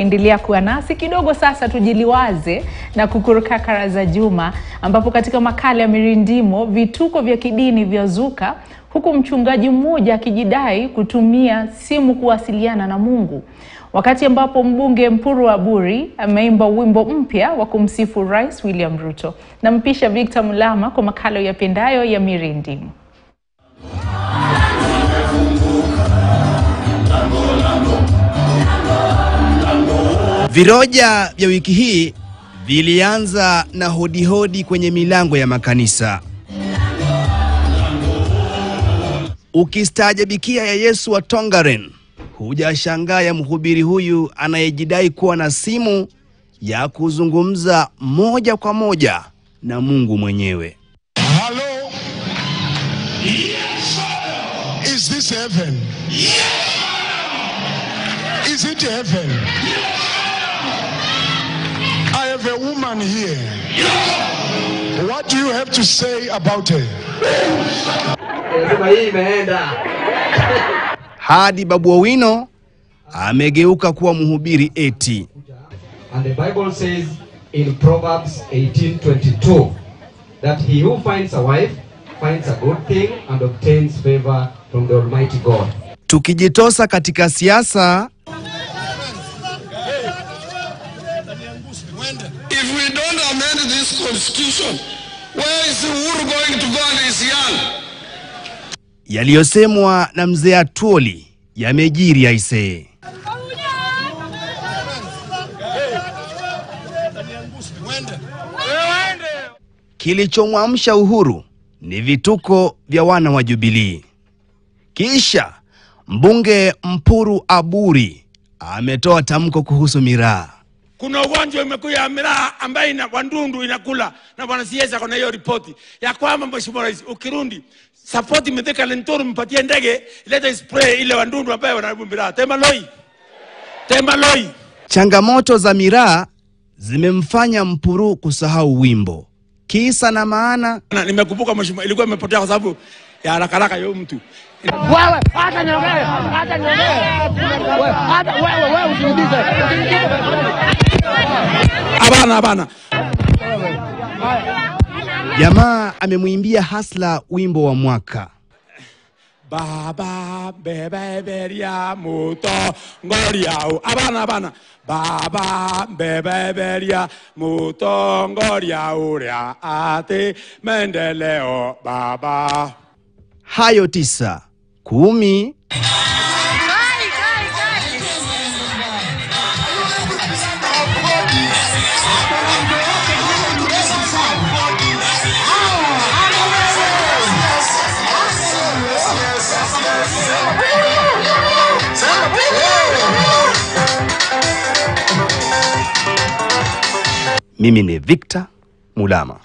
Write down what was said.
Endelea kuwa nasi kidogo. Sasa tujiliwaze na kukuruka kara za Juma, ambapo katika makala ya Mirindimo vituko vya kidini vyazuka, huku mchungaji mmoja akijidai kutumia simu kuwasiliana na Mungu, wakati ambapo mbunge Mpuru Aburi ameimba wimbo mpya wa kumsifu Rais William Ruto. Nampisha Victor Mulama kwa makala yapendayo ya Mirindimo. Viroja vya wiki hii vilianza na hodihodi kwenye milango ya makanisa. Ukistaajabikia ya Yesu wa Tongaren, hujashangaa ya mhubiri huyu anayejidai kuwa na simu ya kuzungumza moja kwa moja na Mungu mwenyewe. Hello? Yes, Is this heaven? Yes, Is it heaven? A woman here. What do you have to say about her? Hadi Babu Owino amegeuka kuwa mhubiri eti. And the Bible says in Proverbs 18:22 that he who finds a wife finds a good thing and obtains favor from the Almighty God. Tukijitosa katika siasa, constitution, where is Uhuru going to go and is young? yaliyosemwa na mzee Atuoli yamejiri aisee. Kilichomwamsha Uhuru ni vituko vya wana wa Jubilii. Kisha mbunge Mpuru Aburi ametoa tamko kuhusu miraa. Kuna ugonjwa imekuja ya miraa ambayo ina wandundu inakula. Na bwana siasa kuna hiyo ripoti. Ya kwamba mheshimiwa rais ukirundi support Mithika lentoro mpatie ndege ilete spray ile wandundu ambayo wanaribu miraa. Tema loi. Tema loi. Changamoto za miraa zimemfanya Mpuru kusahau wimbo. Kisa na maana, na nimekumbuka mheshimiwa ilikuwa imepotea kwa sababu ya haraka haraka yo mtu. Wewe hata niongee, hata niongee. Wewe wewe usiniulize. Hapana hapana jamaa amemwimbia Hasla wimbo wa mwaka. baba bebeberia muto ngoriau. hapana hapana baba bebeberia muto ngoriao ria ati mendeleo baba Hayo tisa kumi. Mimi ni Victor Mulama.